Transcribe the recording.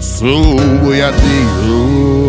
Sou boiadeiro